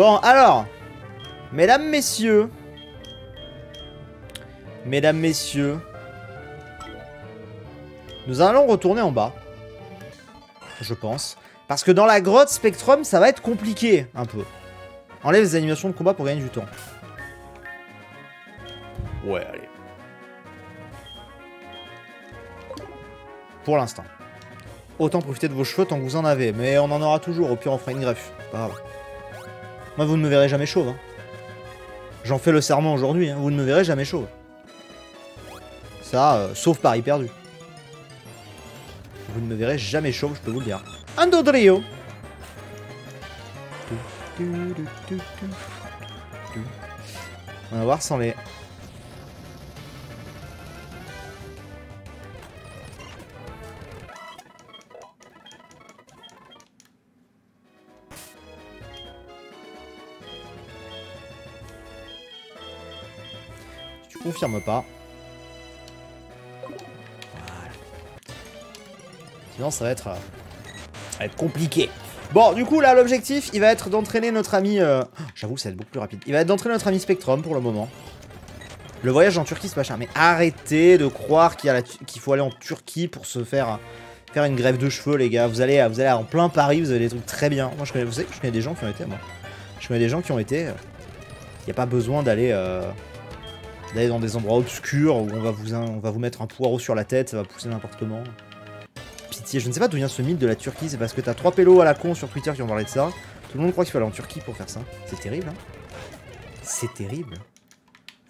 Bon, alors. Mesdames, messieurs. Mesdames, messieurs. Nous allons retourner en bas. Je pense. Parce que dans la grotte Spectrum, ça va être compliqué, un peu. Enlève les animations de combat pour gagner du temps. Ouais, allez. Pour l'instant. Autant profiter de vos cheveux tant que vous en avez. Mais on en aura toujours, au pire on fera une greffe. Pas grave. Moi vous ne me verrez jamais chauve. Hein. J'en fais le serment aujourd'hui, hein. vous ne me verrez jamais chauve. Ça, euh, sauf Paris perdu. Vous ne me verrez jamais chauve, je peux vous le dire. Andodrio On va voir sans les... Tu confirmes pas. Voilà. Sinon ça va être... euh, va être compliqué. Bon, du coup, là, l'objectif, il va être d'entraîner notre ami... euh, J'avoue, ça va être beaucoup plus rapide. Il va être d'entraîner notre ami Spectrum, pour le moment. Le voyage en Turquie, c'est pas cher. Mais arrêtez de croire qu'il faut aller en Turquie pour se faire... Faire une grève de cheveux, les gars. Vous allez, vous allez en plein Paris, vous avez des trucs très bien. Moi, je connais, vous savez je connais des gens qui ont été, moi. Je connais des gens qui ont été... Il n'y a pas besoin d'aller... euh, D'aller dans des endroits obscurs où on va, vous, on va vous mettre un poireau sur la tête, ça va pousser n'importe comment. Pitié, je ne sais pas d'où vient ce mythe de la Turquie, c'est parce que t'as trois pélos à la con sur Twitter qui ont parlé de ça. Tout le monde croit qu'il faut aller en Turquie pour faire ça. C'est terrible, hein C'est terrible.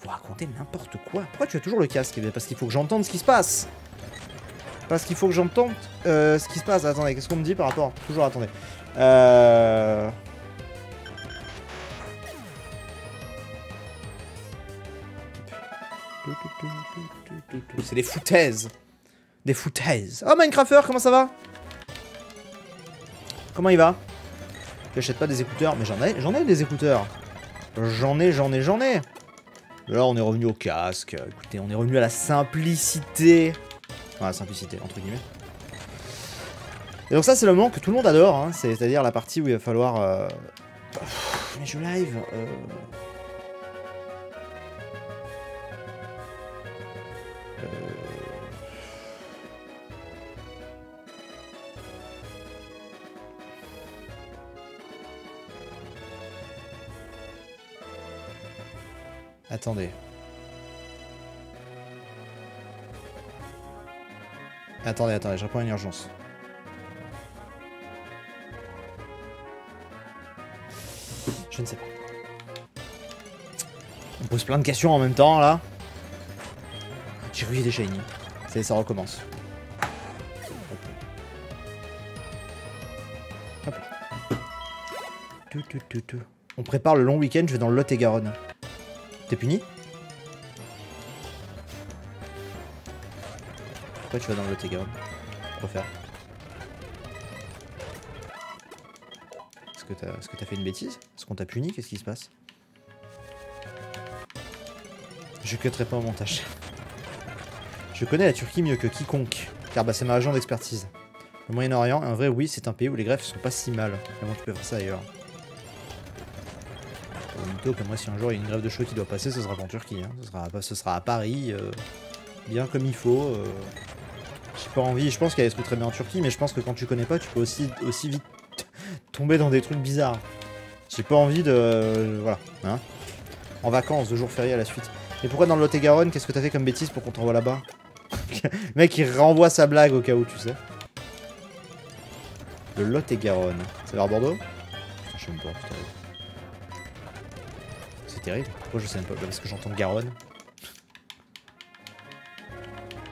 Vous racontez n'importe quoi. Pourquoi tu as toujours le casque? Eh Parce qu'il faut que j'entende ce qui se passe. Parce qu'il faut que j'entende euh, ce qui se passe. Attendez, qu'est-ce qu'on me dit par rapport? Toujours, attendez. Euh... C'est des foutaises. Des foutaises. Oh, Minecrafter, comment ça va? Comment il va? J'achète pas des écouteurs, mais j'en ai, j'en ai des écouteurs. J'en ai, j'en ai, j'en ai. Là, on est revenu au casque. Écoutez, on est revenu à la simplicité. Enfin, la simplicité, entre guillemets. Et donc ça, c'est le moment que tout le monde adore. hein. C'est- C'est-à-dire la partie où il va falloir... euh, Mais je live... euh, Attendez. Attendez, attendez, je réponds à une urgence. Je ne sais pas. On pose plein de questions en même temps là. J'ai vu des shiny. Ça ça recommence. Hop. Tu, tu, tu, tu. On prépare le long week-end, je vais dans Lot-et-Garonne. T'es puni Pourquoi tu vas dans le Lot-et-Garonne Pourquoi faire Est-ce que t'as fait une bêtise Est-ce qu'on t'a puni Qu'est-ce qui se passe Je cutterai pas au montage. Je connais la Turquie mieux que quiconque, car bah, c'est ma région d'expertise. Le Moyen-Orient, un vrai oui, c'est un pays où les greffes sont pas si mal. Comment tu peux faire ça ailleurs Que moi, si un jour il y a une grève de cheveux qui doit passer, ce sera en Turquie. hein. Ce, sera, ce sera à Paris, euh, bien comme il faut. euh. J'ai pas envie, je pense des trucs très bien en Turquie, mais je pense que quand tu connais pas, tu peux aussi, aussi vite tomber dans des trucs bizarres. J'ai pas envie de. euh, voilà. Hein en vacances, de jours fériés à la suite. Et pourquoi dans le Lot-et-Garonne Qu'est-ce que t'as fait comme bêtise pour qu'on t'envoie là-bas? Mec, il renvoie sa blague au cas où, tu sais. Le Lot-et-Garonne. C'est vers Bordeaux? Je sais pas, c'est terrible. Pourquoi je sais même pas Parce que j'entends Garonne.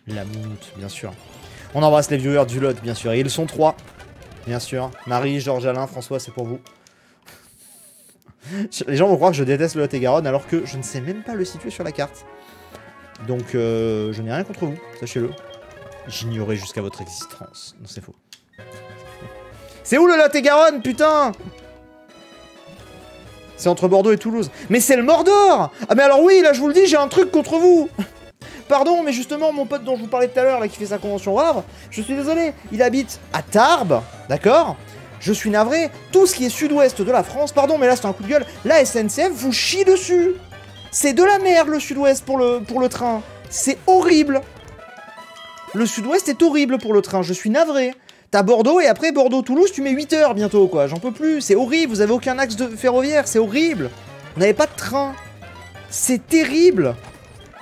La moumoute, bien sûr. On embrasse les viewers du Lot, bien sûr. Et ils sont trois. Bien sûr. Marie, Georges, Alain, François, c'est pour vous. Les gens vont croire que je déteste le Lot-et-Garonne alors que je ne sais même pas le situer sur la carte. Donc euh, je n'ai rien contre vous, sachez-le. J'ignorais jusqu'à votre existence. Non, c'est faux. C'est où le Lot-et-Garonne, putain? C'est entre Bordeaux et Toulouse. Mais c'est le Mordor Ah mais alors oui, là je vous le dis, j'ai un truc contre vous Pardon, mais justement, mon pote dont je vous parlais tout à l'heure, là, qui fait sa convention rare, je suis désolé, il habite à Tarbes, d'accord? Je suis navré, tout ce qui est sud-ouest de la France, pardon, mais là c'est un coup de gueule, la SNCF vous chie dessus. C'est de la merde le sud-ouest pour le train. C'est horrible. Le sud-ouest est horrible pour le train, je suis navré. T'as Bordeaux et après Bordeaux-Toulouse, tu mets 8 heures bientôt, quoi. J'en peux plus, c'est horrible, vous avez aucun axe de ferroviaire, c'est horrible. Vous n'avez pas de train. C'est terrible.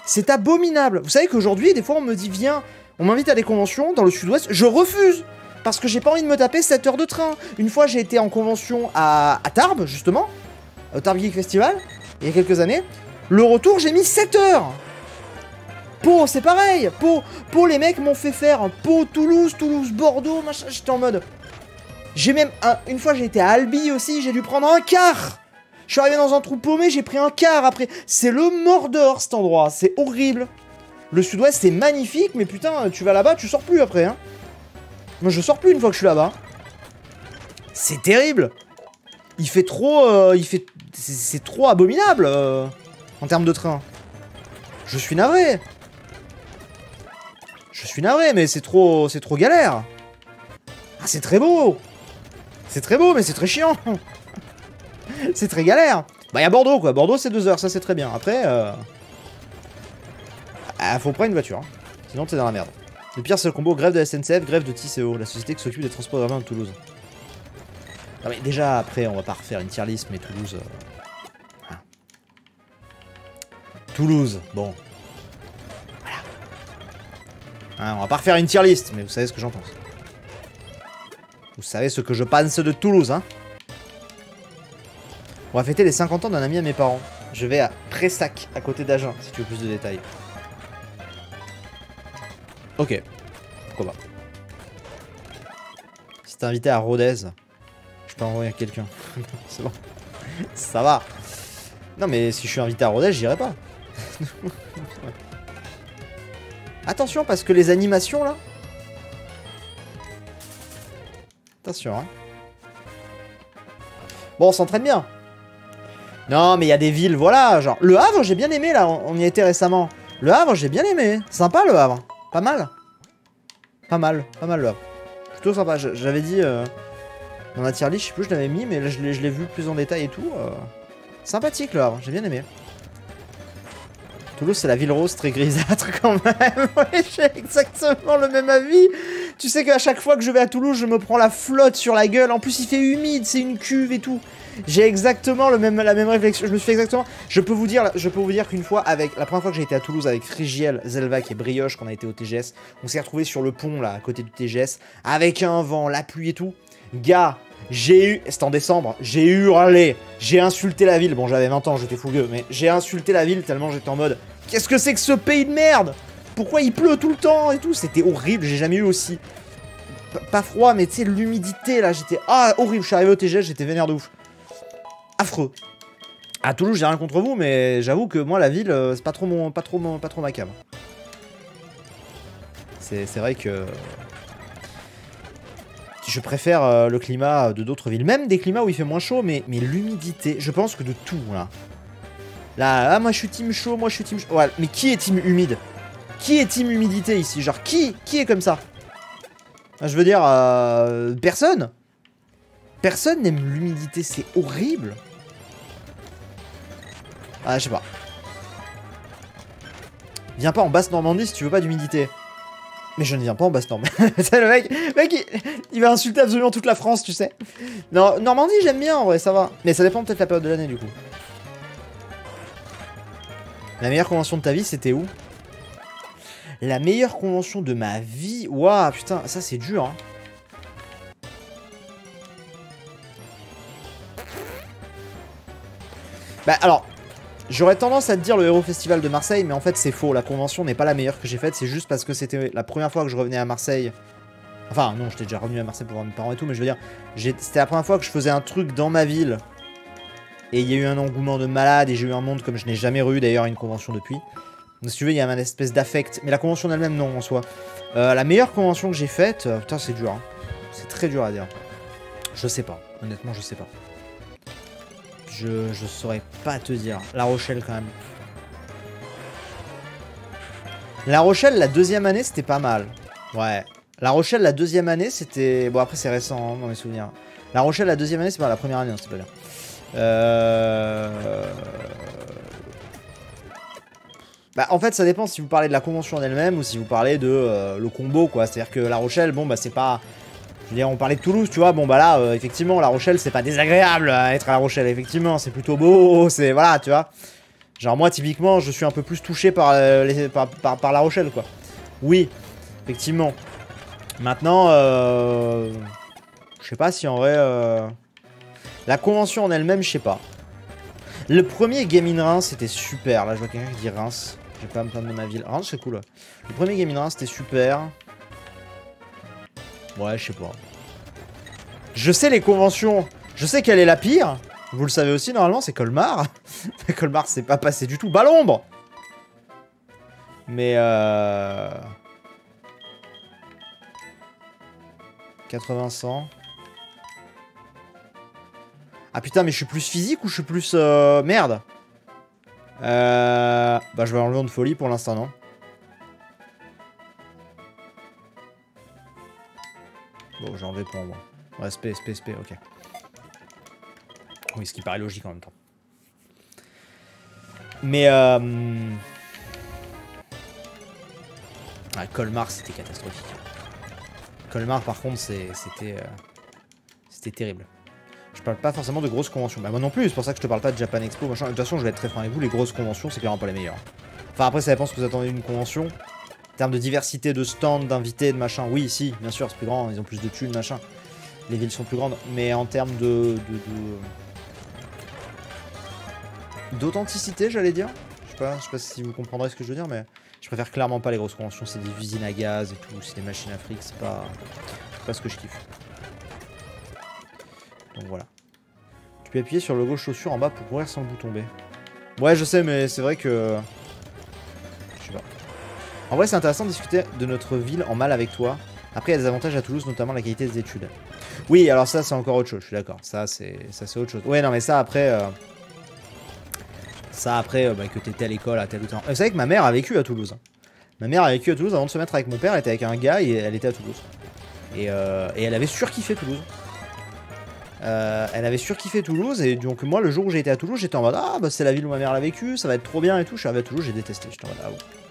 C'est abominable. Vous savez qu'aujourd'hui, des fois, on me dit, viens, on m'invite à des conventions dans le sud-ouest, je refuse parce que j'ai pas envie de me taper 7 heures de train. Une fois, j'ai été en convention à, Tarbes, justement, au Tarbes Geek Festival, il y a quelques années. Le retour, j'ai mis 7 heures. Pau, c'est pareil. Pau, Pau, les mecs m'ont fait faire Pau, Toulouse, Toulouse, Bordeaux, machin. J'étais en mode. J'ai même. une fois, j'ai été à Albi aussi, j'ai dû prendre un quart. Je suis arrivé dans un trou paumé, j'ai pris un quart après. C'est le Mordor cet endroit, c'est horrible. Le sud-ouest, c'est magnifique, mais putain, tu vas là-bas, tu sors plus après, hein. Moi, je sors plus une fois que je suis là-bas. C'est terrible. Il fait trop... Euh, il fait... C'est trop abominable euh, en termes de train. Je suis navré. Je suis navré, mais c'est trop... C'est trop galère. Ah, c'est très beau. C'est très beau, mais c'est très chiant. c'est très galère. Bah, il y a Bordeaux, quoi. Bordeaux, c'est deux heures, ça, c'est très bien. Après, euh... Ah, faut prendre une voiture. Hein. Sinon, t'es dans la merde. Le pire, c'est le combo grève de SNCF, grève de TCO, la société qui s'occupe des transports urbains de Toulouse. Non mais déjà, après, on va pas refaire une tier list, mais Toulouse... Euh, hein. Toulouse, bon. Hein, on va pas refaire une tier list, mais vous savez ce que j'en pense. Vous savez ce que je pense de Toulouse, hein On va fêter les 50 ans d'un ami à mes parents. Je vais à Pressac, à côté d'Agen, si tu veux plus de détails. Ok. Pourquoi pas. Si t'es invité à Rodez, je peux envoyer quelqu'un. C'est bon. Ça va. Non mais si je suis invité à Rodez, j'irai pas. Attention parce que les animations là. Attention hein. Bon, on s'entraîne bien. Non, mais il y a des villes, voilà, genre... Le Havre, j'ai bien aimé, là, on y était récemment. Le Havre, j'ai bien aimé. Sympa, le Havre. Pas mal. Pas mal, pas mal là. Plutôt sympa. J'avais dit euh, dans la tier je sais plus, je l'avais mis, mais là je l'ai vu plus en détail et tout. Euh, sympathique le Havre, j'ai bien aimé. Toulouse, c'est la ville rose très grisâtre quand même. ouais, j'ai exactement le même avis. Tu sais qu'à chaque fois que je vais à Toulouse, je me prends la flotte sur la gueule. En plus, il fait humide, c'est une cuve et tout. J'ai exactement le même, la même réflexion. Je me suis fait exactement. Je peux vous dire, dire qu'une fois, avec la première fois que j'ai été à Toulouse avec Rigiel, Zelvac et Brioche, qu'on a été au TGS, on s'est retrouvé sur le pont là, à côté du TGS, avec un vent, la pluie et tout. Gars, j'ai eu, c'était en décembre, j'ai hurlé, j'ai insulté la ville. Bon, j'avais 20 ans, j'étais fougueux, mais j'ai insulté la ville tellement j'étais en mode Qu'est-ce que c'est que ce pays de merde? Pourquoi il pleut tout le temps et tout? C'était horrible, j'ai jamais eu aussi. pas froid, mais tu sais, l'humidité là, j'étais. Ah, horrible, je suis arrivé au TGS, j'étais vénère de ouf affreux. À Toulouse, j'ai rien contre vous, mais j'avoue que moi, la ville, euh, c'est pas trop mon, pas trop mon, pas trop ma cam. C'est vrai que je préfère euh, le climat de d'autres villes, même des climats où il fait moins chaud, mais, mais l'humidité, je pense que de tout là. Là, moi je suis team chaud, moi je suis team chaud. Ouais, mais qui est team humide? Qui est team humidité ici? Genre qui Qui est comme ça? Je veux dire, euh, personne. Personne n'aime l'humidité, c'est horrible. Ah, je sais pas. Viens pas en basse Normandie si tu veux pas d'humidité. Mais je ne viens pas en basse Normandie. le mec, mec il, va insulter absolument toute la France, tu sais. Non, Normandie, j'aime bien en vrai, ça va. Mais ça dépend peut-être la période de l'année du coup. La meilleure convention de ta vie, c'était où? La meilleure convention de ma vie? Waouh, putain, ça c'est dur, hein. Bah alors, J'aurais tendance à te dire le Hero Festival de Marseille, mais en fait c'est faux. La convention n'est pas la meilleure que j'ai faite, c'est juste parce que c'était la première fois que je revenais à Marseille. Enfin non, j'étais déjà revenu à Marseille pour voir mes parents et tout, mais je veux dire, c'était la première fois que je faisais un truc dans ma ville. Et il y a eu un engouement de malade et j'ai eu un monde comme je n'ai jamais eu d'ailleurs une convention depuis. Donc si tu veux, il y a une espèce d'affect. Mais la convention elle-même, non, en soi. Euh, la meilleure convention que j'ai faite, euh, putain, c'est dur. Hein. C'est très dur à dire. Je sais pas. Honnêtement, je sais pas. Je, saurais pas te dire. La Rochelle quand même. La Rochelle, la deuxième année, c'était pas mal. Ouais. La Rochelle, la deuxième année, c'était... Bon, après, c'est récent, hein, dans mes souvenirs. La Rochelle, la deuxième année, c'est pas la première année, non, c'est pas bien. Euh... Bah, en fait, ça dépend si vous parlez de la convention en elle-même ou si vous parlez de euh, le combo, quoi. C'est-à-dire que La Rochelle, bon, bah, c'est pas. On parlait de Toulouse, tu vois. Bon, bah là, euh, effectivement, La Rochelle, c'est pas désagréable à être à La Rochelle, effectivement. C'est plutôt beau, c'est. Voilà, tu vois. Genre, moi, typiquement, je suis un peu plus touché par, euh, les... par, par, La Rochelle, quoi. Oui, effectivement. Maintenant, euh... je sais pas si en vrai. La convention en elle-même, je sais pas. Le premier Game in Reims, c'était super. Là, je vois quelqu'un qui dit Reims. Je vais pas me plaindre de ma ville. Reims, c'est cool. Le premier Game in Reims, c'était super. Ouais, je sais pas. Je sais les conventions. Je sais quelle est la pire. Vous le savez aussi, normalement, c'est Colmar. Colmar, c'est pas passé du tout. Bas l'ombre Mais euh... 80-100. Ah putain, mais je suis plus physique ou je suis plus... Euh... Merde? Euh... Bah je vais enlever de folie pour l'instant, non? Bon, j'ai enlevé pour moi. Ouais, SP, SP, SP, ok. Oui, ce qui paraît logique en même temps. Mais euh... Ah, Colmar, c'était catastrophique. Colmar, par contre, c'était... Euh... C'était terrible. Je parle pas forcément de grosses conventions. Bah moi non plus, c'est pour ça que je te parle pas de Japan Expo, machin. De toute façon, je vais être très franc avec vous, les grosses conventions, c'est clairement pas les meilleures. Enfin après, ça dépend ce que vous attendez d'une convention. En termes de diversité de stands, d'invités, de machin, oui, si, bien sûr, c'est plus grand, ils ont plus de thunes, machin. Les villes sont plus grandes, mais en termes de... D'authenticité, j'allais dire. Je sais pas, je sais pas si vous comprendrez ce que je veux dire, mais je préfère clairement pas les grosses conventions. C'est des usines à gaz et tout, c'est des machines à fric, c'est pas... pas ce que je kiffe. Donc voilà. Tu peux appuyer sur le logo chaussure en bas pour courir sans le B. Ouais, je sais, mais c'est vrai que... En vrai, c'est intéressant de discuter de notre ville en mal avec toi. Après, il y a des avantages à Toulouse, notamment la qualité des études. Oui, alors ça, c'est encore autre chose, je suis d'accord. Ça, c'est autre chose. Ouais, non, mais ça, après... Euh, ça, après, euh, bah, que t'étais à l'école à tel ou tel... Vous savez que ma mère a vécu à Toulouse. Hein. Ma mère a vécu à Toulouse avant de se mettre avec mon père. Elle était avec un gars et elle était à Toulouse. Et, euh, elle avait surkiffé Toulouse. Elle avait surkiffé Toulouse et donc moi le jour où j'ai été à Toulouse j'étais en mode ah bah c'est la ville où ma mère l'a vécu, ça va être trop bien et tout. Je suis arrivé à Toulouse, j'ai détesté, j'étais en mode ah ouais.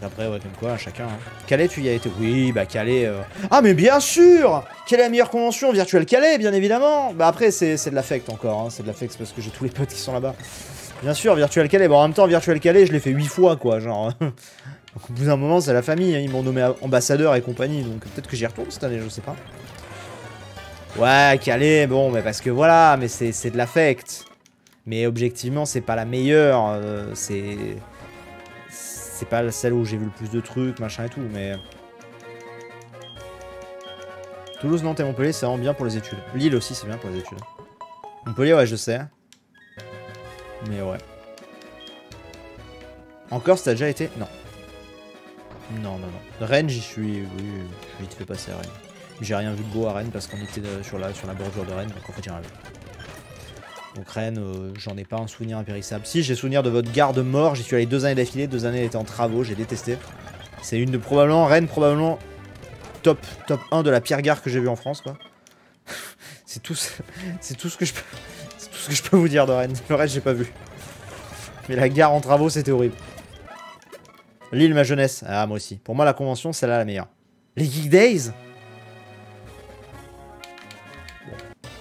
Après ouais comme quoi chacun. Hein. Calais tu y as été Oui bah Calais. Euh... Ah mais bien sûr Quelle est la meilleure convention Virtuel Calais bien évidemment Bah après c'est de l'affect encore, hein. c'est de l'affect parce que j'ai tous les potes qui sont là-bas. Bien sûr Virtuel Calais, bon en même temps Virtuel Calais je l'ai fait 8 fois quoi genre. donc au bout d'un moment c'est la famille, hein. ils m'ont nommé ambassadeur et compagnie donc peut-être que j'y retourne cette année je sais pas. Ouais, Calais, bon, mais parce que voilà, mais c'est de l'affect. Mais objectivement, c'est pas la meilleure. Euh, c'est. C'est pas celle où j'ai vu le plus de trucs, machin et tout, mais. Toulouse, Nantes et Montpellier, c'est vraiment bien pour les études. Lille aussi, c'est bien pour les études. Montpellier, ouais, je sais. Mais ouais. Encore, ça a déjà été? Non. Non, non, non. Rennes, j'y suis. Oui, vite fait passer à Rennes. J'ai rien vu de beau à Rennes parce qu'on était euh, sur la, sur la bordure de Rennes, donc en fait j'ai rien vu. Donc Rennes, euh, j'en ai pas un souvenir impérissable. Si, j'ai souvenir de votre garde mort, j'y suis allé deux années d'affilée, deux années elle était en travaux, j'ai détesté. C'est une de probablement, Rennes probablement top, top 1 de la pire gare que j'ai vu en France quoi. c'est tout, c'est tout ce que je peux, tout ce que je peux vous dire de Rennes. Le reste j'ai pas vu. Mais la gare en travaux c'était horrible. Lille ma jeunesse, ah moi aussi. Pour moi la convention c'est là la meilleure. Les Geek Days?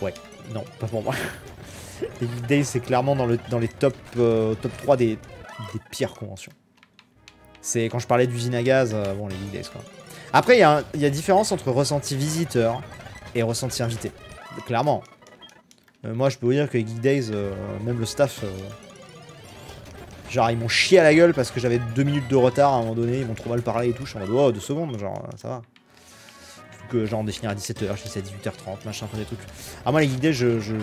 Ouais, non, pas pour moi. Geek Days, c'est clairement dans, le, dans les top, euh, top 3 des, des pires conventions. C'est quand je parlais d'usine à gaz, euh, bon, les Geek Days, quoi. Après, il y, a, y a différence entre ressenti visiteur et ressenti invité. Clairement. Euh, moi, je peux vous dire que les Geek Days, même le staff... Genre, ils m'ont chié à la gueule parce que j'avais deux minutes de retard à un moment donné, ils m'ont trop mal parlé et tout. Je suis en mode, oh, deux secondes, genre, ça va que genre on définit à 17h, je dis à 18h30, machin, des trucs. Ah moi les Geek Days, je, je,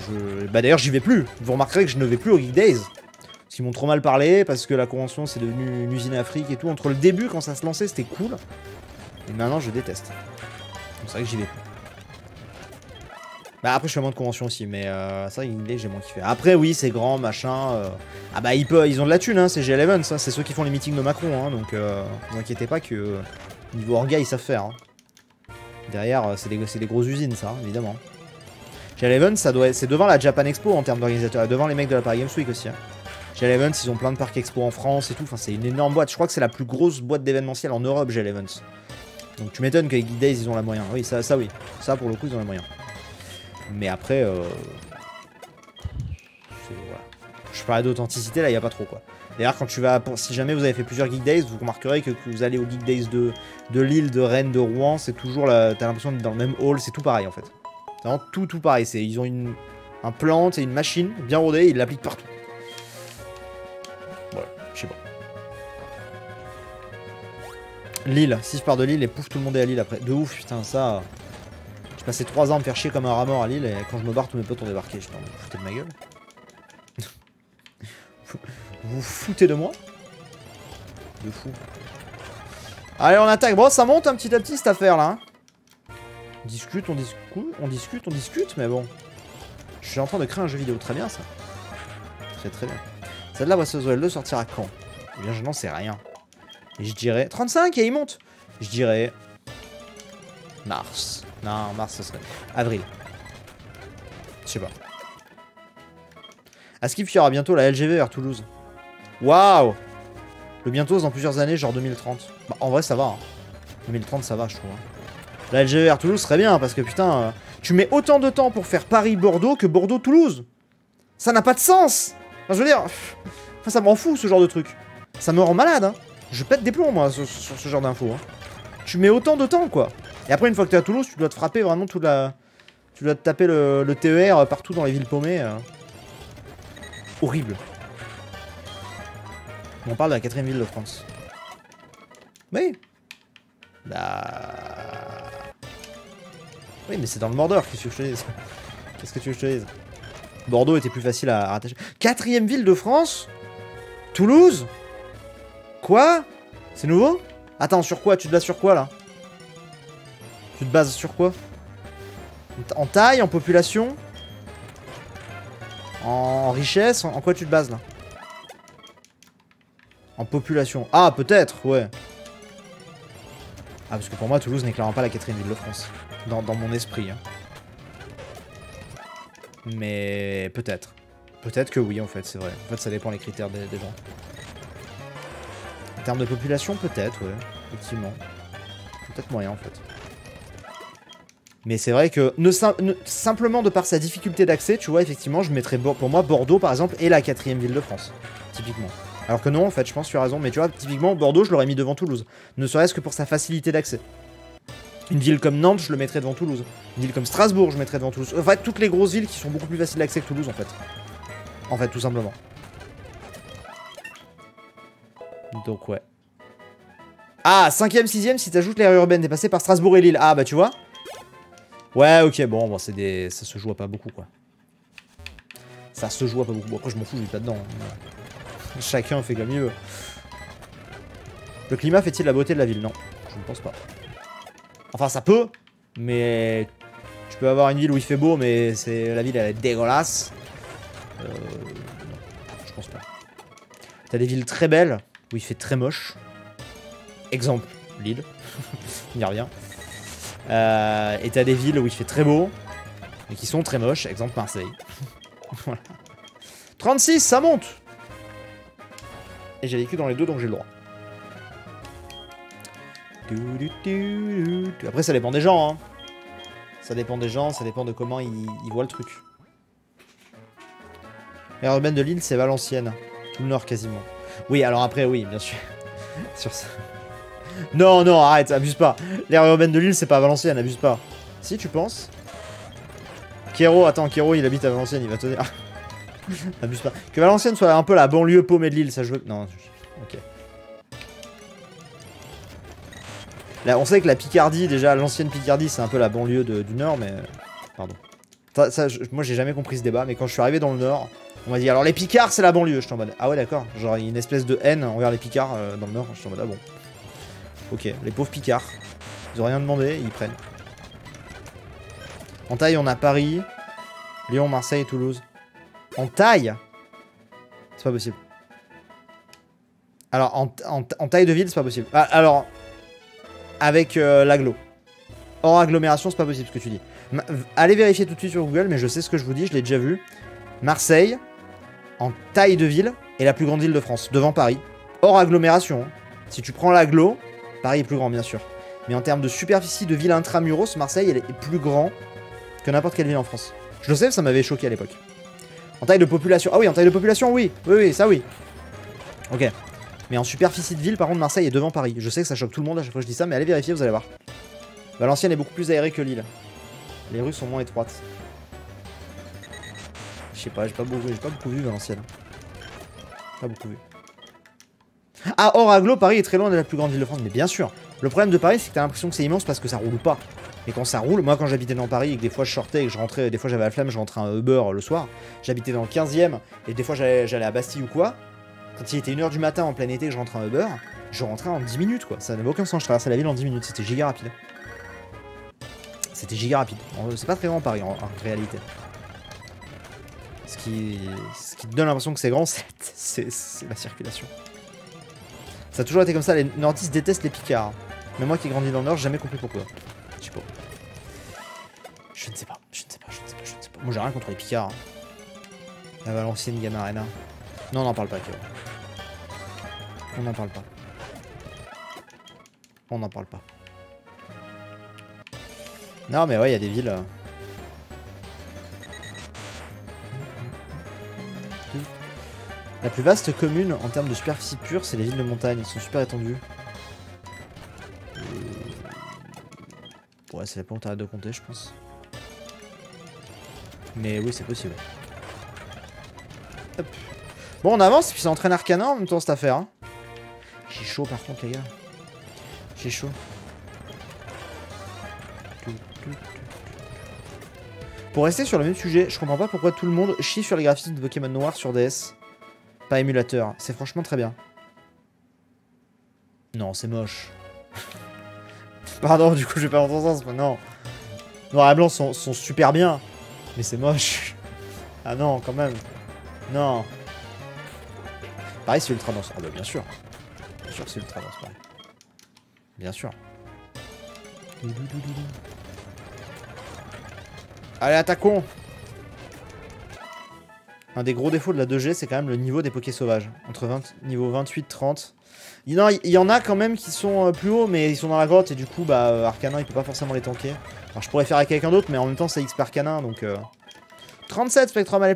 Bah d'ailleurs j'y vais plus. Vous remarquerez que je ne vais plus aux Geek Days. Parce qu'ils m'ont trop mal parlé, parce que la convention c'est devenu une usine Afrique et tout. Entre le début quand ça se lançait c'était cool. Et maintenant je déteste. C'est vrai que j'y vais plus. Bah après je fais moins de conventions aussi, mais euh, ça Geek Days j'ai moins kiffé. Après oui c'est grand, machin. Euh. Ah bah ils, peuvent, ils ont de la thune, hein, c'est G11, ça c'est ceux qui font les meetings de Macron, hein, donc euh, vous inquiétez pas que niveau orga ils savent faire. Hein. Derrière, euh, c'est des, grosses usines, ça, évidemment. G11, ça doit, c'est devant la Japan Expo en termes d'organisateur, devant les mecs de la Paris Games Week aussi. Hein. G11, ils ont plein de parcs expo en France et tout. Enfin, c'est une énorme boîte. Je crois que c'est la plus grosse boîte d'événementiel en Europe, G11. Donc tu m'étonnes qu'avec Geek Days, ils ont la moyen. Oui, ça, ça oui. Ça, pour le coup, ils ont la moyen. Mais après, euh... voilà. je parlais d'authenticité, là, il n'y a pas trop, quoi. D'ailleurs, quand tu vas, si jamais vous avez fait plusieurs Geek Days, vous remarquerez que, vous allez aux Geek Days de, de Lille, de Rennes, de Rouen, c'est toujours, t'as l'impression d'être dans le même hall, c'est tout pareil, en fait. C'est vraiment tout, tout pareil. Ils ont une, un plan, c'est une machine bien rodée, ils l'appliquent partout. Voilà, je sais pas. Lille, si je pars de Lille et pouf, tout le monde est à Lille après. De ouf, putain, ça. J'ai passé 3 ans à me faire chier comme un rat mort à Lille et quand je me barre, tous mes potes ont débarqué. Je vous foutez de ma gueule. vous foutez de moi De fou. Allez, on attaque. Bon, ça monte un petit à petit cette affaire là. Hein. On discute, on discute, on discute, on discute, mais bon. Je suis en train de créer un jeu vidéo. Très bien ça. Très très bien. Celle-là, Breath of sortira quand? Eh bien, je n'en sais rien. Et je dirais... 35 et il monte Je dirais... Mars. Non, mars, ce serait... Avril. Je sais pas. À Skip, il y aura bientôt la LGV vers Toulouse. Waouh Le bientôt, dans plusieurs années, genre 2030. Bah, en vrai, ça va. 2030, hein. ça va, je trouve. Hein. La LGV vers Toulouse serait bien, parce que putain, euh, tu mets autant de temps pour faire Paris-Bordeaux que Bordeaux-Toulouse. Ça n'a pas de sens je veux dire... Enfin, ça m'en fout, ce genre de truc. Ça me rend malade, hein. Je pète des plombs, moi, sur, ce genre d'infos. Hein. Tu mets autant de temps, quoi. Et après, une fois que t'es à Toulouse, tu dois te frapper vraiment toute la... Tu dois te taper le, TER partout dans les villes paumées. Euh. Horrible. On parle de la quatrième ville de France. Oui. Bah... Oui, mais c'est dans le Mordor, qu'est-ce que je te dise Qu'est-ce que tu dise Bordeaux était plus facile à rattacher. Quatrième ville de France? Toulouse? Quoi? C'est nouveau? Attends, sur quoi? Tu te bases sur quoi, là? Tu te bases sur quoi? En taille, en population? En richesse? En, quoi tu te bases, là? En population. Ah, peut-être, ouais. Ah, parce que pour moi, Toulouse n'est clairement pas la quatrième ville de France. Dans, mon esprit. Hein. Mais peut-être. Peut-être que oui, en fait, c'est vrai. En fait, ça dépend les critères des gens. En termes de population, peut-être, ouais. Effectivement. Peut-être moyen, en fait. Mais c'est vrai que, ne, simplement de par sa difficulté d'accès, tu vois, effectivement, je mettrais pour moi Bordeaux, par exemple, est la quatrième ville de France. Typiquement. Alors que non, en fait, je pense que tu as raison. Mais tu vois, typiquement, Bordeaux, je l'aurais mis devant Toulouse. Ne serait-ce que pour sa facilité d'accès. Une ville comme Nantes, je le mettrais devant Toulouse. Une ville comme Strasbourg, je mettrais devant Toulouse. En fait, toutes les grosses villes qui sont beaucoup plus faciles d'accès que Toulouse, en fait. En fait, tout simplement. Donc ouais. Ah, 5ème, 6ème si t'ajoutes l'aire urbaine dépassée par Strasbourg et Lille. Ah bah tu vois Ouais, ok, bon, bon c'est des... ça se joue à pas beaucoup quoi. Ça se joue à pas beaucoup. Bon, après je m'en fous, je vis pas dedans. Chacun fait comme il. Le climat fait-il la beauté de la ville? Non, je ne pense pas. Enfin, ça peut, mais tu peux avoir une ville où il fait beau, mais c'est la ville elle est dégueulasse. Euh, non, je pense pas. T'as des villes très belles, où il fait très moche. Exemple, Lille. il y rien. Euh, et t'as des villes où il fait très beau, mais qui sont très moches. Exemple, Marseille. voilà. 36, ça monte Et j'ai vécu dans les deux, donc j'ai le droit. Après, ça dépend des gens, hein. Ça dépend des gens, ça dépend de comment ils, voient le truc. L'aire urbaine de Lille, c'est Valenciennes. Tout le nord, quasiment. Oui, alors après, oui, bien sûr. Sur ça. Non, non, arrête, abuse pas. L'aire urbaine de Lille, c'est pas Valenciennes, abuse pas. Si, tu penses Kero, attends, Kero, il habite à Valenciennes, il va te dire. Que Valenciennes soit un peu la banlieue paumée de Lille, ça joue... Non, ok. Là, on sait que la Picardie, déjà, l'ancienne Picardie, c'est un peu la banlieue du Nord, mais... Pardon. Ça, moi, j'ai jamais compris ce débat, mais quand je suis arrivé dans le Nord, on m'a dit, alors les Picards, c'est la banlieue. Je suis en mode, ah ouais, d'accord. Genre, il y a une espèce de haine envers les Picards euh, dans le Nord. Je suis en mode, ah bon. Ok, les pauvres Picards. Ils ont rien demandé, ils prennent. En taille, on a Paris, Lyon, Marseille Toulouse. En taille C'est pas possible. Alors, en, taille de ville, c'est pas possible. Ah, alors, avec euh, hors agglomération, c'est pas possible ce que tu dis. Allez vérifier tout de suite sur Google, mais je sais ce que je vous dis, je l'ai déjà vu. Marseille, en taille de ville, est la plus grande ville de France, devant Paris. Hors agglomération. Si tu prends l'agglo, Paris est plus grand, bien sûr. Mais en termes de superficie de ville intramuros, Marseille est plus grand que n'importe quelle ville en France. Je le sais, ça m'avait choqué à l'époque. En taille de population. Ah oui, en taille de population, oui. Oui, oui, ça oui. Ok. Mais en superficie de ville, par contre, Marseille est devant Paris. Je sais que ça choque tout le monde à chaque fois que je dis ça, mais allez vérifier, vous allez voir. Valenciennes est beaucoup plus aérée que Lille. Les rues sont moins étroites. Je sais pas, j'ai pas, beaucoup- pas beaucoup vu Valenciennes. Pas beaucoup vu. Ah, hors aglo, Paris est très loin de la plus grande ville de France, mais bien sûr. Le problème de Paris, c'est que t'as l'impression que c'est immense parce que ça roule pas. Et quand ça roule, moi quand j'habitais dans Paris et que des fois je sortais et que je rentrais, des fois j'avais la flemme, je rentrais un Uber le soir, j'habitais dans le 15ème et des fois j'allais à Bastille ou quoi. Quand il était 1h du matin en plein été que je rentrais en Uber, je rentrais en 10 minutes quoi. Ça n'avait aucun sens, je traversais la ville en 10 minutes, c'était giga rapide. C'était giga rapide. C'est pas très grand Paris en, réalité. Ce qui, te donne l'impression que c'est grand, c'est la circulation. Ça a toujours été comme ça, les nordistes détestent les picards. Mais moi qui ai grandi dans le nord, j'ai jamais compris pourquoi. Je sais pas. Je ne sais pas, je ne sais pas, je ne sais pas, je ne sais pas. Moi j'ai rien contre les picards. hein. La Valenciennes Game Arena. Non, on n'en parle pas, Kyo. On n'en parle pas. On n'en parle pas. Non, mais ouais, il y a des villes. euh. La plus vaste commune en termes de superficie pure, c'est les villes de montagne. Ils sont super étendues. Euh, Ouais, c'est la plante t'arrêtes de compter, je pense. Mais oui, c'est possible. Hop. Bon, on avance, puis ça entraîne Arcana en même temps cette affaire. hein. J'ai chaud par contre, les gars. J'ai chaud. Pour rester sur le même sujet, je comprends pas pourquoi tout le monde chie sur les graphismes de Pokémon Noir sur DS. Pas émulateur. C'est franchement très bien. Non, c'est moche. Pardon, du coup, je vais pas dans sens, non. Noir et blanc sont super bien, mais c'est moche. Ah non, quand même. Non. Pareil, c'est ultra dense. Ah bah bien sûr. Bien sûr, c'est ultra dense, pareil. Bien sûr. Allez, attaquons Un des gros défauts de la 2G, c'est quand même le niveau des Pokés sauvages. Entre 20, niveau 28-30. Il y en a- il y en a quand même qui sont euh, plus hauts, mais ils sont dans la grotte, et du coup, bah, Arcanin, il peut pas forcément les tanker. Alors, je pourrais faire avec quelqu'un d'autre, mais en même temps, c'est XP Arcanin, donc... euh, 37 Spectrum, allez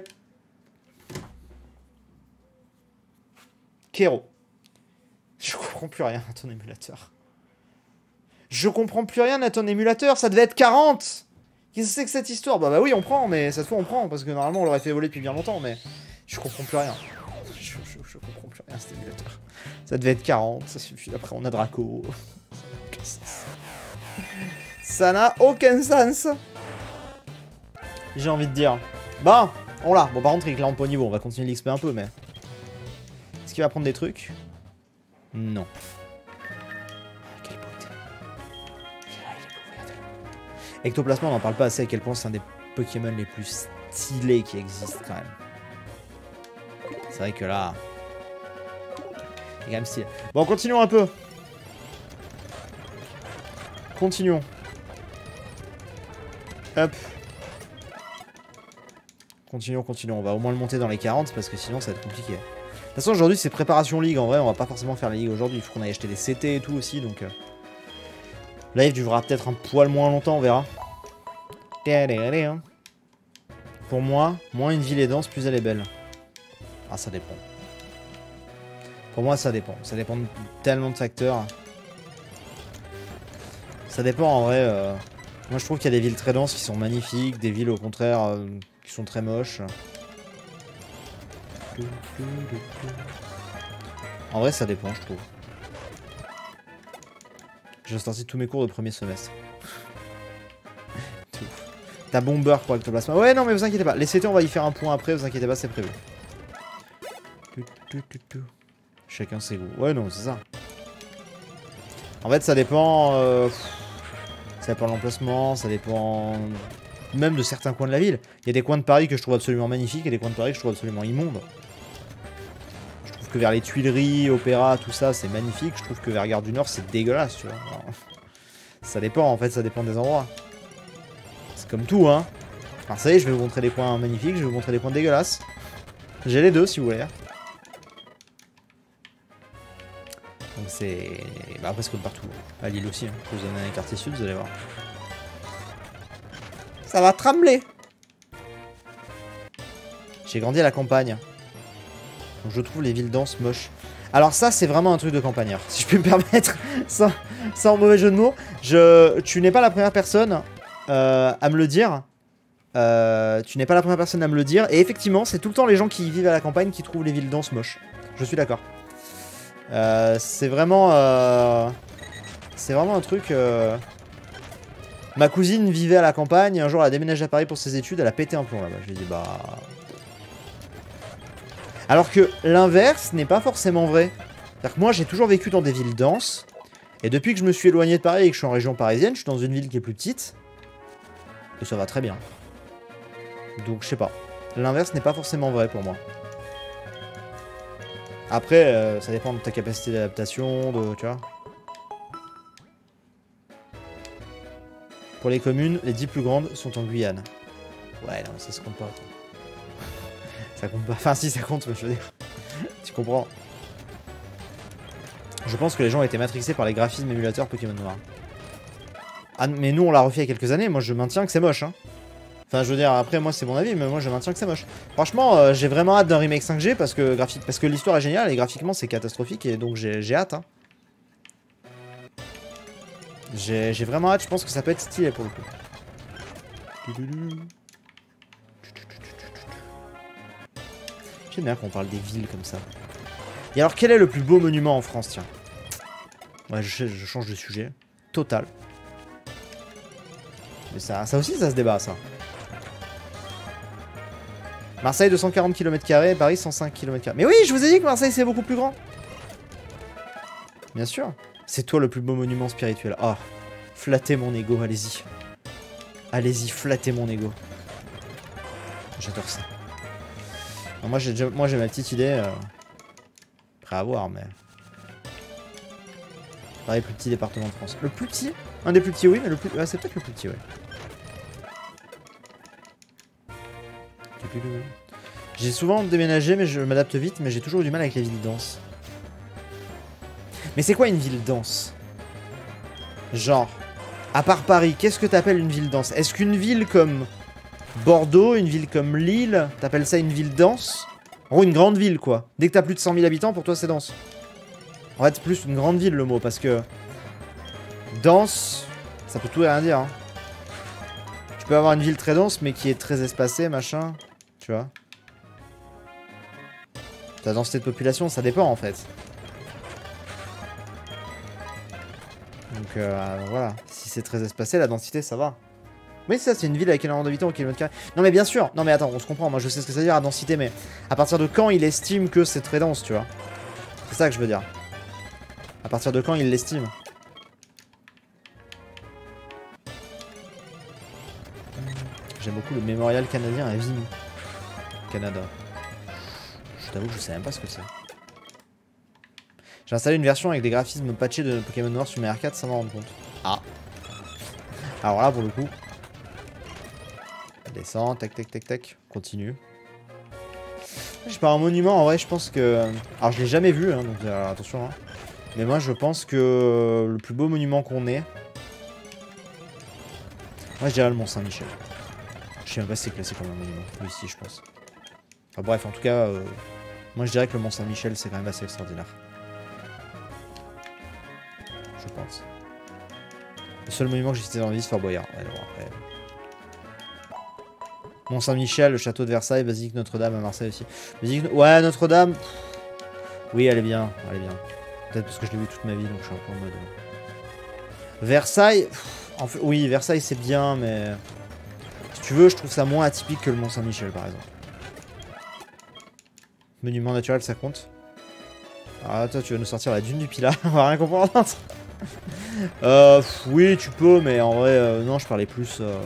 Kero. Je comprends plus rien à ton émulateur. Je comprends plus rien à ton émulateur, ça devait être 40 Qu'est-ce que c'est que cette histoire? Bah bah oui, on prend, mais cette fois on prend, parce que normalement on l'aurait fait voler depuis bien longtemps, mais je comprends plus rien. Je, comprends plus rien cet émulateur. Ça devait être 40, ça suffit, après on a Draco. Ça n'a aucun sens. J'ai envie de dire. Bah, on l'a. Bon par contre il lampe au niveau, on va continuer l'XP un peu, mais... Est-ce qu'il va prendre des trucs? Non. Ah, Quelle beauté. Est. Ectoplasma, on n'en parle pas assez à quel point c'est un des Pokémon les plus stylés qui existent quand même. C'est vrai que là... Il est quand même stylé. Bon, continuons un peu. Continuons. Hop. Continuons, continuons. On va au moins le monter dans les 40 parce que sinon ça va être compliqué. De toute façon, aujourd'hui c'est préparation ligue. En vrai, on va pas forcément faire la ligue aujourd'hui. Il faut qu'on aille acheter des CT et tout aussi. Donc, euh... live durera peut-être un poil moins longtemps. On verra. Pour moi, moins une ville est dense, plus elle est belle. Ah, ça dépend. Pour moi, ça dépend. Ça dépend de tellement de facteurs. Ça dépend en vrai. euh, Moi, je trouve qu'il y a des villes très denses qui sont magnifiques, des villes au contraire euh, qui sont très moches. En vrai, ça dépend, je trouve. J'ai sorti tous mes cours de premier semestre. T'as bomber pour Ectoplasma. Ouais, non, mais vous inquiétez pas. Les CT, on va y faire un point après, vous inquiétez pas, c'est prévu. Chacun ses goûts. Ouais, non, c'est ça. En fait, ça dépend. euh, Ça dépend de l'emplacement, ça dépend même de certains coins de la ville. Il y a des coins de Paris que je trouve absolument magnifiques et des coins de Paris que je trouve absolument immondes. Je trouve que vers les Tuileries, Opéra, tout ça, c'est magnifique. Je trouve que vers Gare du Nord, c'est dégueulasse, tu vois. Ça dépend, en fait, ça dépend des endroits. C'est comme tout, hein. Marseille, je vais vous montrer des points magnifiques, je vais vous montrer des points dégueulasses. J'ai les deux, si vous voulez. C'est... Bah après, c'est comme partout. À Lille aussi, hein. Vous avez un quartier sud, vous allez voir. Ça va trembler J'ai grandi à la campagne. Donc je trouve les villes denses moches. Alors ça, c'est vraiment un truc de campagnard, si je peux me permettre, sans, sans mauvais jeu de mots. Je, tu n'es pas la première personne euh, à me le dire. Euh, tu n'es pas la première personne à me le dire. Et effectivement, c'est tout le temps les gens qui vivent à la campagne qui trouvent les villes denses moches. Je suis d'accord. Euh, c'est vraiment... c'est vraiment un truc... Ma cousine vivait à la campagne, un jour elle a déménagé à Paris pour ses études, elle a pété un plomb là-bas. Je lui ai dit bah... Alors que l'inverse n'est pas forcément vrai. C'est-à-dire que moi j'ai toujours vécu dans des villes denses, et depuis que je me suis éloigné de Paris et que je suis en région parisienne, je suis dans une ville qui est plus petite, et ça va très bien. Donc je sais pas. L'inverse n'est pas forcément vrai pour moi. Après, euh, ça dépend de ta capacité d'adaptation, de... tu vois Pour les communes, les 10 plus grandes sont en Guyane. Ouais, non, ça se compte pas. ça compte pas. Enfin, si, ça compte, je veux dire. tu comprends Je pense que les gens ont été matrixés par les graphismes émulateurs Pokémon Noir. Ah, mais nous, on l'a refait il y a quelques années. Moi, je maintiens que c'est moche. Hein. Enfin, je veux dire, après, moi, c'est mon avis, mais moi, je maintiens que c'est moche. Franchement, euh, j'ai vraiment hâte d'un remake 5G parce que, que l'histoire est géniale et graphiquement, c'est catastrophique. Et donc, j'ai hâte. Hein. J'ai vraiment hâte, je pense que ça peut être stylé pour le coup. J'aime bien qu'on parle des villes comme ça. Et alors, quel est le plus beau monument en France, tiens? Ouais, je, je change de sujet. Total. Mais ça, ça aussi, ça se débat, ça. Marseille, 240 km, Paris, 105 km. Mais oui, je vous ai dit que Marseille, c'est beaucoup plus grand. Bien sûr. C'est toi le plus beau monument spirituel. Ah, oh, flattez mon ego, allez-y. Allez-y, flattez mon ego. J'adore ça. moi, j'ai moi, j'ai ma petite idée. Euh, prêt à voir, mais... Pareil, plus petit département de France. Le plus petit? Un des plus petits, oui, mais le plus... c'est peut-être le plus petit, ouais. J'ai souvent déménagé, mais je m'adapte vite, mais j'ai toujours du mal avec les villes denses. Mais c'est quoi une ville dense? Genre, à part Paris, qu'est-ce que t'appelles une ville dense? Est-ce qu'une ville comme Bordeaux, une ville comme Lille, t'appelles ça une ville dense? En gros, une grande ville, quoi. Dès que t'as plus de 100 000 habitants, pour toi, c'est dense. En fait, c'est plus une grande ville, le mot, parce que... Dense, ça peut tout et rien dire, hein. Tu peux avoir une ville très dense, mais qui est très espacée, machin. Tu vois Ta densité de population, ça dépend, en fait. Donc euh, voilà, si c'est très espacé, la densité ça va. Oui, ça, c'est une ville avec énormément d'habitants au kilomètre carré. Non, mais bien sûr. Non, mais attends, on se comprend. Moi, je sais ce que ça veut dire la densité, mais à partir de quand il estime que c'est très dense, tu vois? C'est ça que je veux dire. À partir de quand il l'estime? J'aime beaucoup le mémorial canadien à Vimy. Canada. Je t'avoue, je sais même pas ce que c'est. J'ai installé une version avec des graphismes patchés de Pokémon Noir sur mes R4 sans m'en rendre compte. Ah. Alors là, pour le coup. Descend, tac, tac, tac, tac. Continue. Je pas un monument, en vrai, je pense que... Alors, je l'ai jamais vu, hein, donc attention. Hein. Mais moi, je pense que le plus beau monument qu'on ait... Moi, je dirais le Mont-Saint-Michel. Je sais même pas si c'est classé comme un monument. Oui, si, je pense. Enfin bref, en tout cas, euh, moi, je dirais que le Mont-Saint-Michel, c'est quand même assez extraordinaire. je pense. Le seul monument que j'ai cité dans la vie, c'est Fort Boyard. Mont-Saint-Michel, le château de Versailles, Basilique Notre-Dame à Marseille aussi. Basilique... Ouais, Notre-Dame. Oui, elle est bien. Elle est bien. Peut-être parce que je l'ai vu toute ma vie, donc je suis un peu en mode. Euh. Versailles. Oui, Versailles c'est bien, mais. Si tu veux, je trouve ça moins atypique que le Mont-Saint-Michel par exemple. Monument naturel, ça compte Ah, toi, tu vas nous sortir la dune du Pilat. On va rien comprendre. euh, oui, tu peux, mais en vrai, euh, non, je parlais plus... Euh...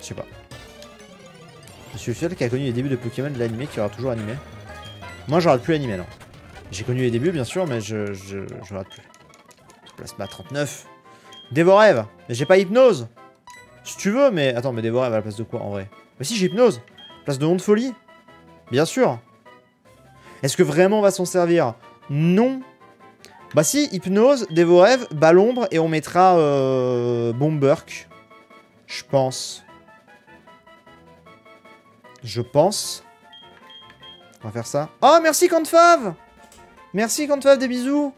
Je sais pas. Je suis le seul qui a connu les débuts de Pokémon de l'animé qui aura toujours animé. Moi, je regarde plus l'animé, non. J'ai connu les débuts, bien sûr, mais je, je, je regarde plus. Plasma 39. Dévorève. Mais j'ai pas hypnose. Si tu veux, mais... Attends, mais Dévorève à la place de quoi, en vrai? Bah si, j'ai hypnose. Place de honte folie. Bien sûr. Est-ce que vraiment on va s'en servir? Non. Bah si, hypnose, Dévorève, l'ombre et on mettra euh, Bomberk. Je pense. Je pense. On va faire ça. Oh, merci Cantfav Merci Cantfav, des bisous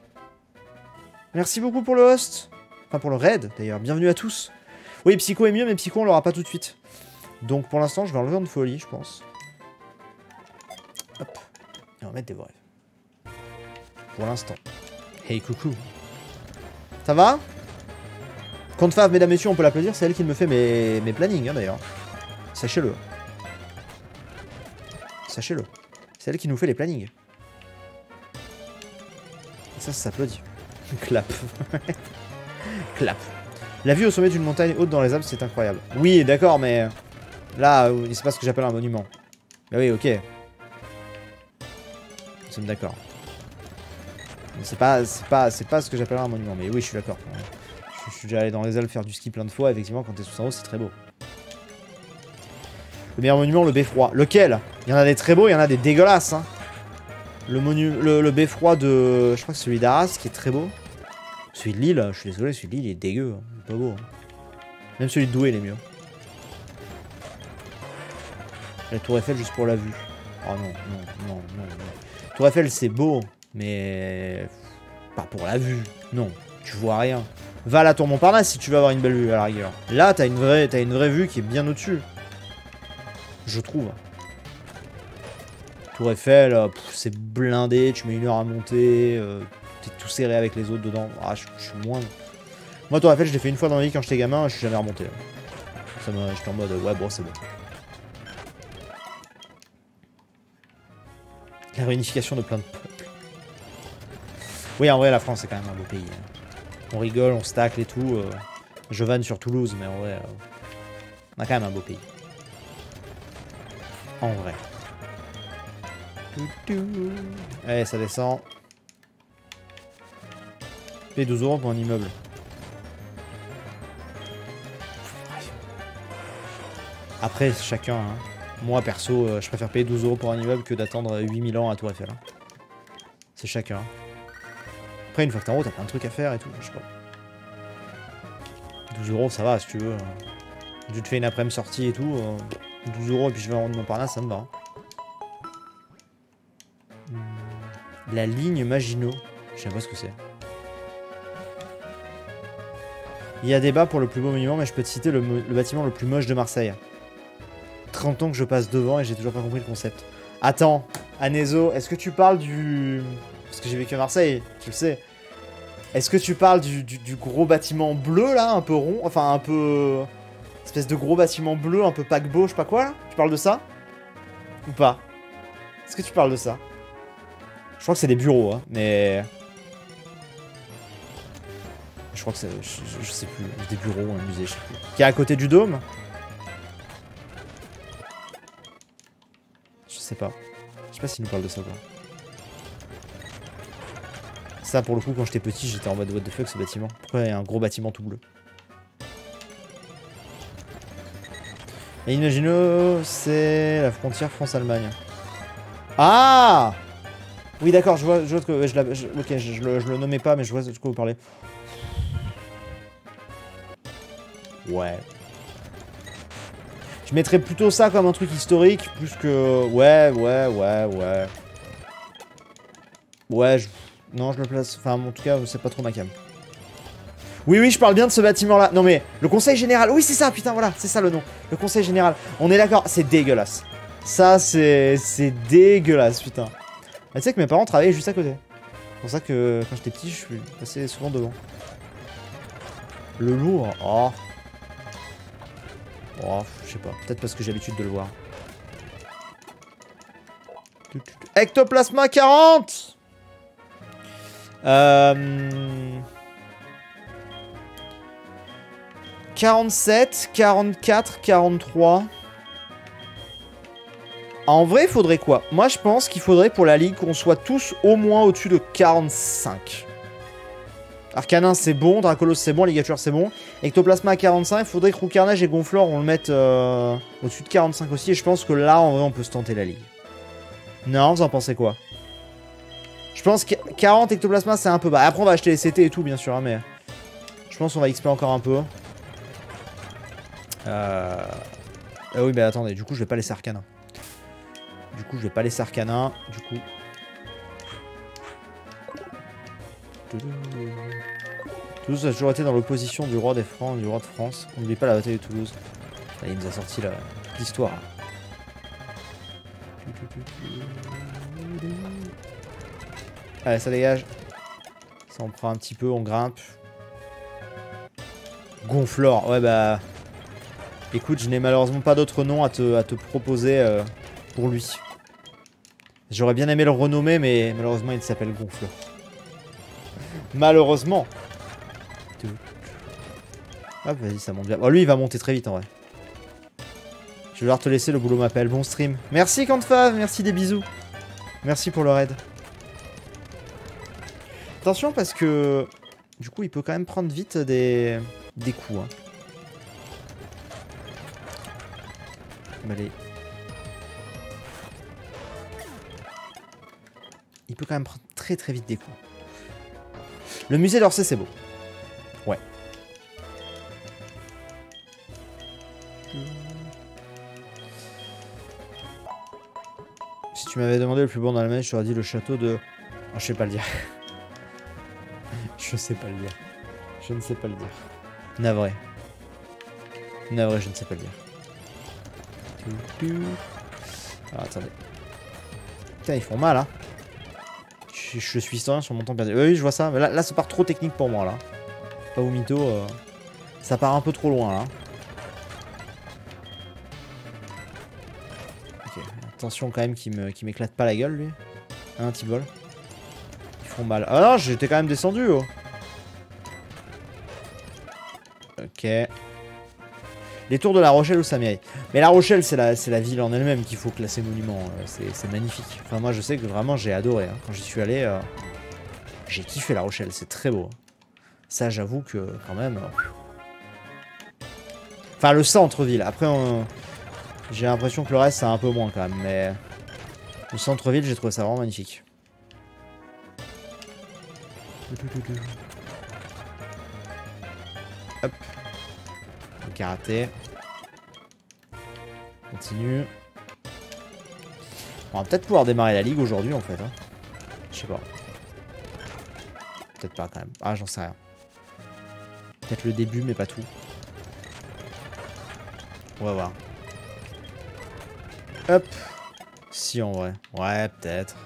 Merci beaucoup pour le host. Enfin, pour le raid, d'ailleurs. Bienvenue à tous. Oui, Psycho est mieux, mais Psycho, on l'aura pas tout de suite. Donc, pour l'instant, je vais enlever en folie, je pense. Hop. Et on va mettre des vrais. Pour l'instant. Hey, coucou. Ça va? Cantfav, mesdames et messieurs, on peut l'applaudir. C'est elle qui me fait mes, mes plannings, hein, d'ailleurs. Sachez-le. Sachez-le. C'est elle qui nous fait les plannings. Et ça, ça s'applaudit. Clap. Clap. La vue au sommet d'une montagne haute dans les Alpes, c'est incroyable. Oui, d'accord, mais... Là, c'est pas ce que j'appelle un monument. Bah oui, ok. Nous sommes d'accord. C'est pas, pas, pas ce que j'appelle un monument, mais oui, je suis d'accord. Je, suis déjà allé dans les Alpes faire du ski plein de fois, effectivement, quand t'es sous en haut, c'est très beau. Le meilleur monument, le beffroi. Lequel? Il y en a des très beaux, il y en a des dégueulasses, hein. Le, monu le, beffroi de... Je crois que celui d'Arras, qui est très beau. Celui de Lille, je suis désolé, celui de Lille, il est dégueu. Hein. Il pas beau. Hein. Même celui de Douai, il est mieux. La tour Eiffel, juste pour la vue. Oh non, non, non, non, non. Tour Eiffel, c'est beau, mais... Pas pour la vue. Non, tu vois rien. Va à la tour Montparnasse si tu veux avoir une belle vue, à la rigueur. Là, t'as une, vraie, as une vraie vue qui est bien au-dessus. Je trouve. Tour Eiffel, euh, c'est blindé, tu mets une heure à monter, euh, t'es tout serré avec les autres dedans. Ah, je, suis moins... Moi, Tour Eiffel, je l'ai fait une fois dans la vie quand j'étais gamin, je suis jamais remonté. J'étais en mode, ouais, bon, c'est bon. La réunification de plein de peuples. Oui, en vrai, la France, c'est quand même un beau pays. Hein. On rigole, on stacle et tout. Euh, je vanne sur Toulouse, mais en vrai, on a quand même un beau pays. En vrai. Allez, ça descend. Paye 12 euros pour un immeuble. Après, chacun. Hein. Moi, perso, euh, je préfère payer 12 euros pour un immeuble que d'attendre 8000 ans à Tour Eiffel. Hein. C'est chacun. Après, une fois que t'es en haut, t'as plein de trucs à faire et tout. Je sais pas. 12 euros, ça va si tu veux. Tu te fais une après-midi sortie et tout. 12 euh, euros et puis je vais en mon parnasse, ça me va. Hein. La ligne Maginot. Je sais pas ce que c'est. Il y a débat pour le plus beau monument, mais je peux te citer le, bâtiment le plus moche de Marseille. 30 ans que je passe devant et j'ai toujours pas compris le concept. Attends, Anezo, est-ce que tu parles du... Parce que j'ai vécu à Marseille, tu le sais. Est-ce que tu parles du, gros bâtiment bleu, là, un peu rond Enfin, un peu... Espèce de gros bâtiment bleu, un peu paquebot, je sais pas quoi, là? Tu parles de ça? Ou pas? Est-ce que tu parles de ça? Je crois que c'est des bureaux, hein, mais... Je crois que c'est... Je, sais plus. Des bureaux, un musée, je sais plus. Qui est à côté du dôme? Sais pas. Je sais pas s'il nous parle de ça, quoi. Ça, pour le coup, quand j'étais petit, j'étais en mode what the fuck, ce bâtiment. Pourquoi il y a un gros bâtiment tout bleu Et imaginez, c'est la frontière France-Allemagne. Ah oui, d'accord, je vois, je que. Je, ok, je, le, je, le, nommais pas, mais je vois de quoi vous parlez. Ouais. Je mettrais plutôt ça comme un truc historique, plus que. Ouais, ouais, ouais, ouais. Ouais, je... non, je le place. Enfin, en tout cas, c'est pas trop ma cam. Oui, oui, je parle bien de ce bâtiment-là. Non, mais le conseil général. Oui, c'est ça, putain, voilà, c'est ça le nom. Le conseil général. On est d'accord, c'est dégueulasse. Ça, c'est. C'est dégueulasse, putain. Ah, tu sais que mes parents travaillaient juste à côté. C'est pour ça que quand j'étais petit, je suis passé souvent devant. Le lourd, oh. Oh, je sais pas. Peut-être parce que j'ai l'habitude de le voir. Ectoplasma 40 euh... 47, 44, 43... En vrai, il faudrait quoi? Moi, je pense qu'il faudrait pour la ligue qu'on soit tous au moins au-dessus de 45. Arcanin c'est bon, Dracolos c'est bon, Ligature c'est bon. Ectoplasma à 45, faudrait que Roucarnage et Gonflor on le mette euh, au-dessus de 45 aussi. Et je pense que là en vrai on peut se tenter la ligue. Non, vous en pensez quoi? Je pense que 40 Ectoplasma c'est un peu bas. Après on va acheter les CT et tout bien sûr, hein, mais je pense qu'on va XP encore un peu. Euh... Ah oui mais attendez, du coup je vais pas laisser Arcanin. Du coup je vais pas laisser Arcanin, du coup... Toulouse a toujours été dans l'opposition du roi des Francs du roi de France. On n'oublie pas la bataille de Toulouse. Il nous a sorti l'histoire. Allez, ça dégage. Ça, on prend un petit peu, on grimpe. Gonflore, ouais bah... Écoute, je n'ai malheureusement pas d'autre nom à te, à te proposer euh, pour lui. J'aurais bien aimé le renommer, mais malheureusement il s'appelle Gonflore. Malheureusement. Hop, vas-y, ça monte bien. Oh, lui, il va monter très vite, en vrai. Je vais devoir te laisser, le boulot m'appelle. Bon stream. Merci, Kantfav, merci des bisous. Merci pour le raid. Attention, parce que... Du coup, il peut quand même prendre vite des, des coups. Hein. Allez. Il peut quand même prendre très très vite des coups. Le musée d'Orsay, c'est beau. Ouais. Si tu m'avais demandé le plus bon dans la main, je t'aurais dit le château de... Oh, je sais pas le dire. je sais pas le dire. Je ne sais pas le dire. Navré. Navré, je ne sais pas le dire. Alors, attendez. Putain, ils font mal, hein je, suis historien sur mon temps perdu. Oui, je vois ça. Là, ça part trop technique pour moi, là. Pas au mytho. Euh, ça part un peu trop loin, là. Ok. Attention quand même qu'il m'éclate pas la gueule, lui. Un petit bol. Ils font mal. Ah non, j'étais quand même descendu, oh. Ok. Les tours de La Rochelle ou Samieri. Mais La Rochelle, c'est la, la ville en elle-même qu'il faut classer monument. Euh, c'est magnifique. Enfin, moi, je sais que vraiment, j'ai adoré. Hein. Quand j'y suis allé, euh, j'ai kiffé La Rochelle. C'est très beau. Ça, j'avoue que, quand même... Euh, enfin, le centre-ville. Après, j'ai l'impression que le reste, c'est un peu moins, quand même. Mais le centre-ville, j'ai trouvé ça vraiment magnifique. Continue. On va peut-être pouvoir démarrer la ligue aujourd'hui en fait. Hein. Je sais pas. Peut-être pas quand même. Ah j'en sais rien. Peut-être le début mais pas tout. On va voir. Hop. Si en vrai. Ouais peut-être.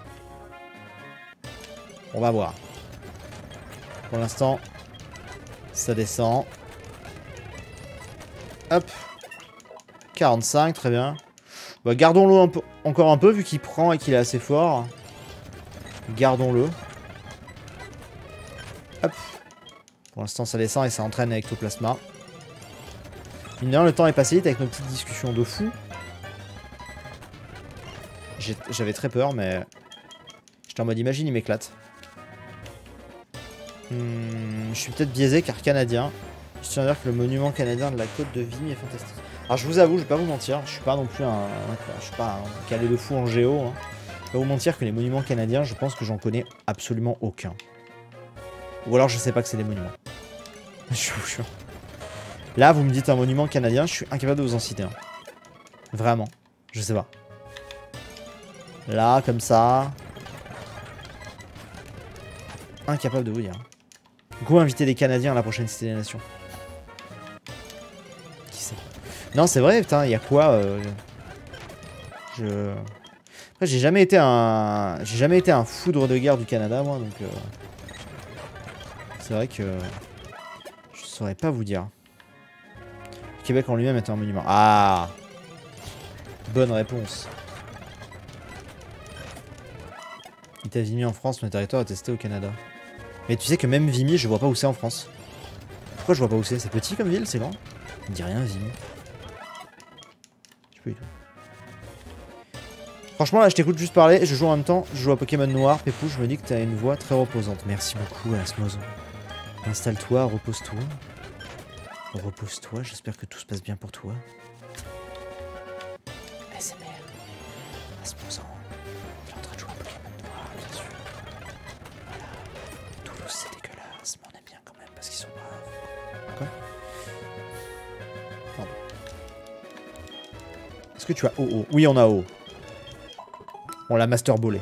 On va voir. Pour l'instant, ça descend. Hop. 45, très bien. Bah, gardons-le encore un peu, vu qu'il prend et qu'il est assez fort. Gardons-le. Hop. Pour l'instant, ça descend et ça entraîne avec plasma. Mine le temps est passé vite avec nos petites discussions de fou. J'avais très peur, mais... J'étais en mode, imagine, il m'éclate. Hmm, je suis peut-être biaisé car canadien. Je tiens à dire que le monument canadien de la côte de Vigne est fantastique. Alors je vous avoue, je vais pas vous mentir, je suis pas non plus un, je suis pas un calé de fou en géo. Hein. Je vais pas vous mentir que les monuments canadiens, je pense que j'en connais absolument aucun. Ou alors je sais pas que c'est des monuments. je vous jure. Là, vous me dites un monument canadien, je suis incapable de vous en citer. Vraiment. Je sais pas. Là, comme ça. Incapable de vous dire. Go inviter des Canadiens à la prochaine Cité des Nations. Non, c'est vrai, putain, il y a quoi euh, Je... Après, j'ai jamais été un... J'ai jamais été un foudre de guerre du Canada, moi, donc... Euh, c'est vrai que... Je saurais pas vous dire. Québec en lui-même est un monument. Ah Bonne réponse. États-Unis en France, mon territoire est testé au Canada. Mais tu sais que même Vimy, je vois pas où c'est en France. Pourquoi je vois pas où c'est? C'est petit comme ville, c'est grand? Il dit rien, Vimy. Franchement, là, je t'écoute juste parler, je joue en même temps, je joue à Pokémon Noir, Pépou, je me dis que t'as une voix très reposante. Merci beaucoup, Asmozo. Installe-toi, repose-toi. Repose-toi, j'espère que tout se passe bien pour toi. Oui, on a OO. On l'a masterballé.